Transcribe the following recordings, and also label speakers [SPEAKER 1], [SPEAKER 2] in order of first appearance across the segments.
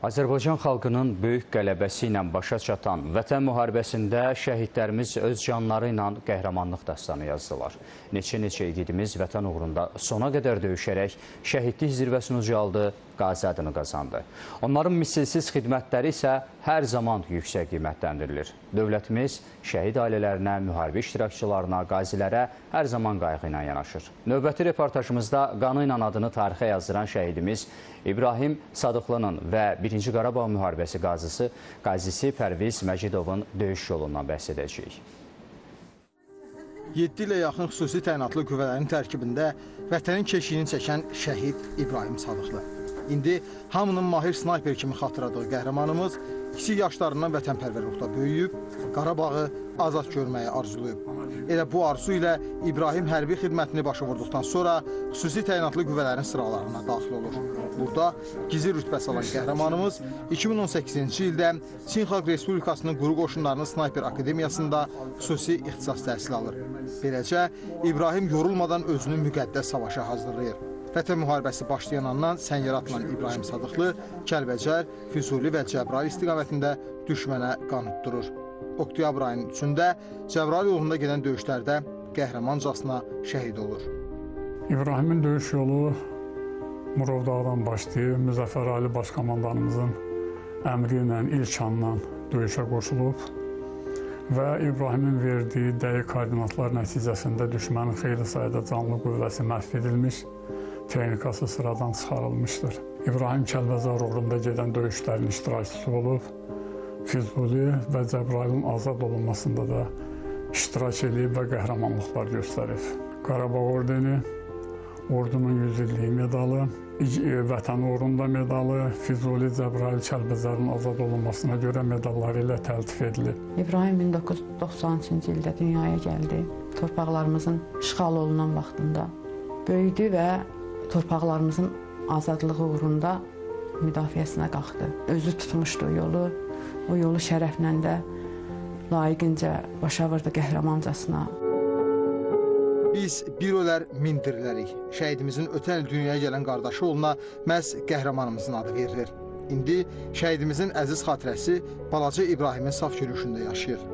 [SPEAKER 1] Azərbaycan xalqının böyük qələbəsi ilə başa çatan Vətən müharibəsində şəhidlərimiz öz canları ilə qəhrəmanlıq dastanı yazdılar. Neçə-neçə igidimiz vətən uğrunda sona qədər döyüşərək şəhidlik zirvəsini ucaldı, qazi adını qazandı. Onların misilsiz xidmətləri isə hər zaman yüksək qiymətləndirilir. Dövlətimiz şəhid ailələrinə, müharibə iştirakçılarına, qazilərə hər zaman qayğı ilə yanaşır. Növbəti reportajımızda qanı ilə adını tarixə yazdıran şəhidimiz İbrahim Sadıqlının və 1-ci Qarabağ müharibəsi qazisi, qazisi Pərviz Məcidovun döyüş yolundan bəhs edəcəyik.
[SPEAKER 2] 7 ilə yaxın xüsusi təyinatlı qüvvələrin tərkibində vətənin keşiyini çəkən şəhid İbrahim Sadıqlı. İndi hamının mahir snayper kimi xatırladığı qəhrəmanımız kiçik yaşlarından vətənpərvərlikdə böyüyüb, Qarabağı azad görməyi arzulayıb. Elə bu arzu ilə İbrahim hərbi xidmətini başa vurduqdan sonra xüsusi təyinatlı qüvvələrin sıralarına daxil olur. Burada gizli rütbəsi alan qəhrəmanımız 2018-ci ildə Çin Xalq Respublikasının quru qoşunlarının snayper akademiyasında xüsusi ixtisas təhsili alır. Beləcə, İbrahim yorulmadan özünü müqəddəs savaşa hazırlayır. Vətən müharibəsi başlayan andan səngərə atılan İbrahim Sadıqlı Kəlbəcər, Füzuli və Cəbrayıl istiqamətində düşmənə qan utdurur. Oktyabr ayının 3-də Cəbrayıl yolunda gedən döyüşlərdə qəhrəmancasına şəhid olur.
[SPEAKER 3] İbrahimin döyüş yolu Murovdağdan başlayıb, Müzəffər Ali Başkomandanımızın əmri ilə ilk andan döyüşə qoşulub və İbrahimin verdiyi dəqiq koordinatlar nəticəsində düşmənin xeyli sayda canlı qüvvəsi məhv edilmiş, texnikası sıradan çıxarılmışdır. İbrahim Kəlbəzar uğrunda gedən döyüşlərin iştirakçısı olub, Füzuli və Cəbrailin azad olunmasında da iştirak edib və qəhrəmanlıqlar göstərib. Qarabağ ordeni, ordunun 100 illiyi medalı, Vətən uğrunda medalı, Füzuli, Cəbrail, Kəlbəzərin azad olunmasına görə medalları ilə təltif edilib.
[SPEAKER 4] İbrahim 1993-cü ildə dünyaya gəldi. Torpaqlarımızın işğal olunan vaxtında böyüdü və torpaqlarımızın azadlığı uğrunda müdafiəsinə qalxdı. Özü tutmuşdu yolu. O yolu şərəflə də layiqincə başa vurdu qəhrəmancasına.
[SPEAKER 2] Biz bir ölər min dirilərik. Şəhidimizin ötən il dünyaya gələn qardaşı oğluna məhz qəhrəmanımızın adı verilir. İndi şəhidimizin əziz xatirəsi balaca İbrahimin saf görüşündə yaşayır.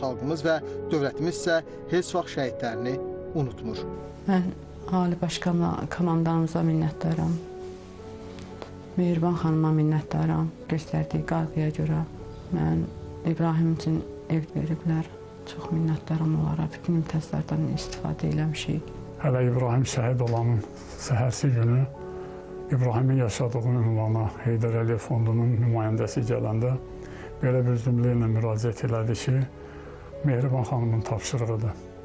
[SPEAKER 2] Xalqımız və dövlətimiz isə heç vaxt şəhidlərini unutmur.
[SPEAKER 4] Mən Ali Baş komandanımıza minnətdaram. Mehriban xanıma minnətdaram göstərdiyi qayğıya görə. Mən İbrahim üçün ev veriblər. Çox minnətdaram onlara. Bütün imtiyazlardan istifadə eləmişik.
[SPEAKER 3] Hələ İbrahim şəhid olanın səhərsi günü İbrahimin yaşadığı ünvana Heydər Əliyev fondunun nümayəndəsi gələndə belə bir cümlə ilə müraciət elədi ki, Mehriban xanımın tapşırığıdır.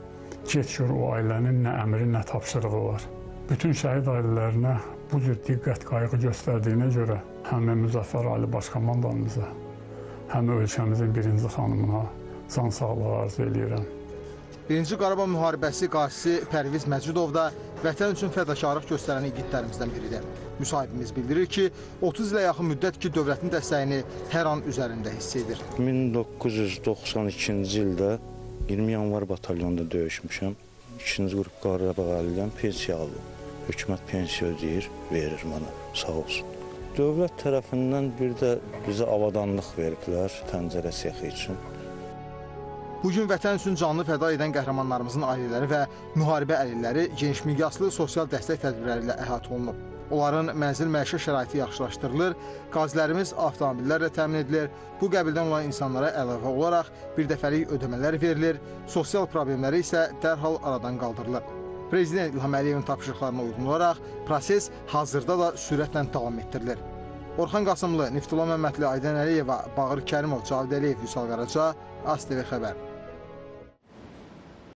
[SPEAKER 3] Get gör o ailənin nə əmri, nə tapşırığı var. Bütün şəhid ailələrinə bu cür diqqət qayğı göstərdiyinə görə həm Müzəffər Ali Başkomandanımıza, həm ölkəmizin birinci xanımına can sağlığı arzu eləyirəm.
[SPEAKER 2] 1-ci Qarabağ müharibəsi qazisi Pərviz Məcidov da vətən üçün fədakarlıq göstərən igidlərimizdən biridir. Müsahibimiz bildirir ki, 30 ilə yaxın müddət ki, dövlətin dəstəyini hər an üzərində hiss edir.
[SPEAKER 5] 1992-ci ildə 20 yanvar batalyonunda döyüşmüşəm. 2-ci qrup Qarabağ əlindən pensiya aldım. Hökumət pensiya ödəyir, verir mənə, sağ olsun. Dövlət tərəfindən bir də bizə avadanlıq veriblər təncərə sexi üçün.
[SPEAKER 2] Bugün vətən üçün canlı fəda edən qəhrəmanlarımızın ailələri və müharibə əlilləri geniş miqyaslı sosial dəstək tədbirləri ilə əhatə olunub. Onların mənzil məişət şəraiti yaxşılaşdırılır, qazilərimiz avtomobillərlə təmin edilir, bu qəbildən olan insanlara əlavə olaraq birdəfəlik ödəmələr verilir, sosial problemləri isə dərhal aradan qaldırılır. Prezident İlham Əliyevin tapşırıqlarına uyğun olaraq proses hazırda da sürətlə davam etdirilir. Orxan Qasımlı, Niftullah Məmmədli, Aydən Əliyeva, Bağır Kərimov, Cavid Əliyev, Vüsal Qaraca, ASTV xəbər.